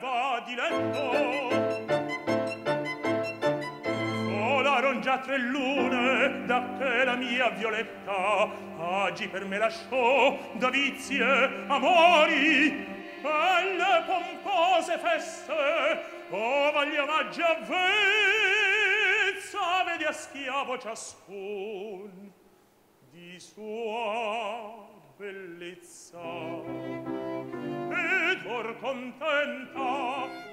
va di letto Volaron già tre lune da che la mia violetta agi per me lasciò da vizie amori. Alle pompose feste o voglio maggia avvezza vedi a schiavo ciascun di sua bellezza contenta.